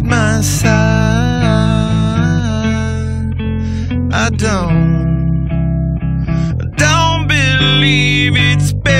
need my side. I don't, I don't believe it's better.